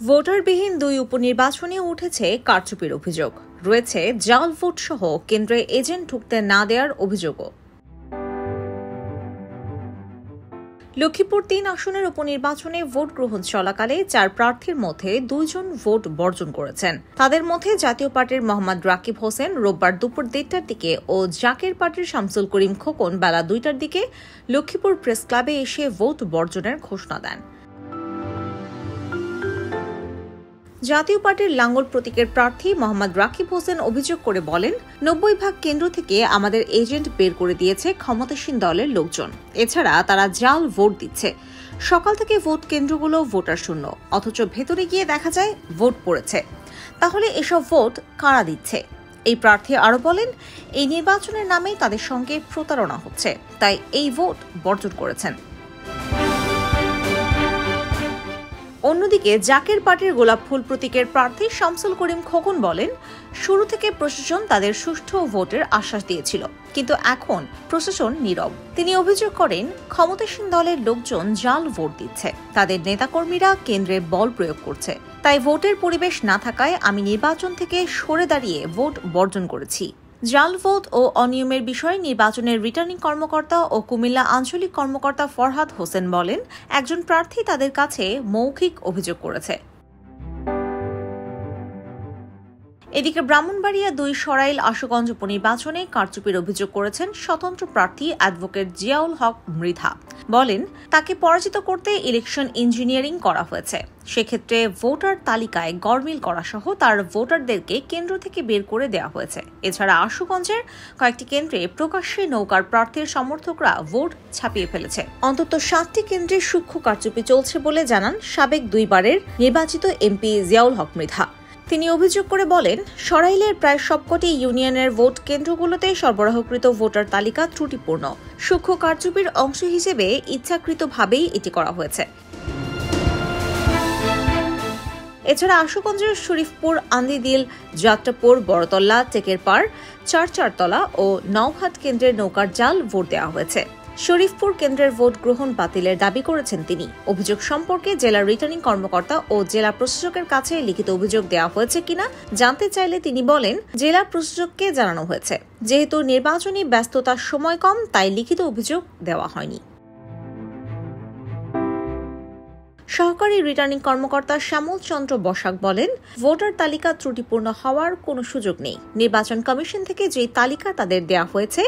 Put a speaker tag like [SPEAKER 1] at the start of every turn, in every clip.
[SPEAKER 1] ভোটারবিহীন দুই উপনির্বাচনে উঠেছে কারচুপির অভিযোগ। রয়েছে জাল ভোট সহ কেন্দ্রে এজেন্ট ঢুকতে না দেওয়ার অভিযোগও। লক্ষ্মীপুর তিন আসনের উপনির্বাচনে ভোট গ্রহণ চলাকালে চার প্রার্থীর মধ্যে দুইজন ভোট বর্জন করেছেন। তাদের মধ্যে জাতীয় পার্টির মোহাম্মদ রাকিব হোসেন রোববার দুপুর দেড়টার দিকে ও জাকের পার্টির শামসুল করিম খোকন বেলা দুইটার দিকে লক্ষ্মীপুর প্রেস ক্লাবে এসে ভোট বর্জনের ঘোষণা দেন। জাতীয় পার্টির লাঙ্গল প্রতীকের প্রার্থী মোহাম্মদ রাকিব হোসেন অভিযোগ করে বলেন, নব্বই ভাগ কেন্দ্র থেকে আমাদের এজেন্ট বের করে দিয়েছে ক্ষমতাসীন দলের লোকজন। এছাড়া তারা জাল ভোট দিচ্ছে। সকাল থেকে ভোট কেন্দ্রগুলো ভোটার শূন্য, অথচ ভেতরে গিয়ে দেখা যায় ভোট পড়েছে। তাহলে এসব ভোট কারা দিচ্ছে? এই প্রার্থী আরও বলেন, এই নির্বাচনের নামে তাদের সঙ্গে প্রতারণা হচ্ছে, তাই এই ভোট বর্জন করেছেন। অন্যদিকে জাকের পার্টির গোলাপ ফুল প্রতীকের প্রার্থী শামসুল করিম খোকন বলেন, শুরু থেকে প্রশাসন তাদের সুষ্ঠু ভোটের আশ্বাস দিয়েছিল, কিন্তু এখন প্রশাসন নীরব। তিনি অভিযোগ করেন, ক্ষমতাসীন দলের লোকজন জাল ভোট দিচ্ছে। তাদের নেতাকর্মীরা কেন্দ্রে বল প্রয়োগ করছে। তাই ভোটের পরিবেশ না থাকায় আমি নির্বাচন থেকে সরে দাঁড়িয়ে ভোট বর্জন করেছি। জাল ভোট ও অনিয়মের বিষয়ে নির্বাচনের রিটার্নিং কর্মকর্তা ও কুমিল্লা আঞ্চলিক কর্মকর্তা ফরহাদ হোসেন বলেন, একজন প্রার্থী তাদের কাছে মৌখিক অভিযোগ করেছে। এদিকে ব্রাহ্মণবাড়িয়া দুই সরাইল আশুগঞ্জ উপনির্বাচনে কারচুপির অভিযোগ করেছেন স্বতন্ত্র প্রার্থী অ্যাডভোকেট জিয়াউল হক মৃধা। বলেন, তাকে পরাজিত করতে ইলেকশন ইঞ্জিনিয়ারিং করা হয়েছে। সেক্ষেত্রে ভোটার তালিকায় গরমিল করা সহ তার ভোটারদেরকে কেন্দ্র থেকে বের করে দেওয়া হয়েছে। এছাড়া আশুগঞ্জের কয়েকটি কেন্দ্রে প্রকাশ্যে নৌকার প্রার্থীর সমর্থকরা ভোট ছাপিয়ে ফেলেছে। অন্তত সাতটি কেন্দ্রে সূক্ষ্ম কারচুপি চলছে বলে জানান সাবেক দুইবারের নির্বাচিত এমপি জিয়াউল হক মৃধা। তিনি অভিযোগ করে বলেন, সরাইলের প্রায় সবকটি ইউনিয়নের ভোট কেন্দ্রগুলোতে সরবরাহকৃত ভোটার তালিকা ত্রুটিপূর্ণ। সূক্ষ্ম কারচুপির অংশ হিসেবে ইচ্ছাকৃতভাবেই এটি করা হয়েছে। এছাড়া আশুগঞ্জের শরীফপুর, আন্দিদিল, যাত্রাপুর বড়তল্লা টেকেরপাড় চার চারতলা ও নওহাট কেন্দ্রের নৌকার জাল ভোট দেওয়া হয়েছে। শরীফপুর কেন্দ্রের ভোট গ্রহণ বাতিলের দাবি করেছেন তিনি। অভিযোগ সম্পর্কে জেলা রিটার্নিং কর্মকর্তা ও জেলা প্রশাসকের কাছে লিখিত অভিযোগ দেওয়া হয়েছে কিনা জানতে চাইলে তিনি বলেন, জেলা প্রশাসককে জানানো হয়েছে। যেহেতু নির্বাচনী ব্যস্ততার সময় কম, তাই লিখিত অভিযোগ দেওয়া হয়নি। সহকারী রিটার্নিং কর্মকর্তা শ্যামল চন্দ্র বসাক বলেন, ভোটার তালিকা ত্রুটিপূর্ণ হওয়ার কোনো সুযোগ নেই। নির্বাচন কমিশন থেকে যে তালিকা তাদের দেয়া হয়েছে,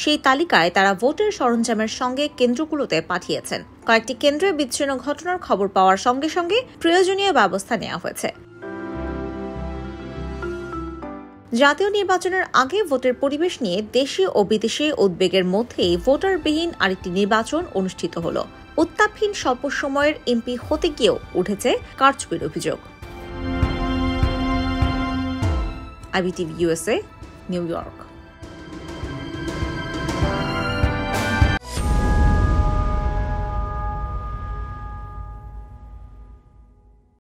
[SPEAKER 1] সেই তালিকায় তারা ভোটের সরঞ্জামের সঙ্গে কেন্দ্রগুলোতে পাঠিয়েছেন। কয়েকটি কেন্দ্রে বিচ্ছিন্ন ঘটনার খবর পাওয়ার সঙ্গে সঙ্গে প্রয়োজনীয় ব্যবস্থা নেওয়া হয়েছে। জাতীয় নির্বাচনের আগে ভোটের পরিবেশ নিয়ে দেশে ও বিদেশে উদ্বেগের মধ্যেই ভোটারবিহীন আরেকটি নির্বাচন অনুষ্ঠিত হল। উত্তাপহীন স্বল্প সময়ের এমপি হতে গিয়েও উঠেছে কারচুপির অভিযোগ। IBTV USA New York.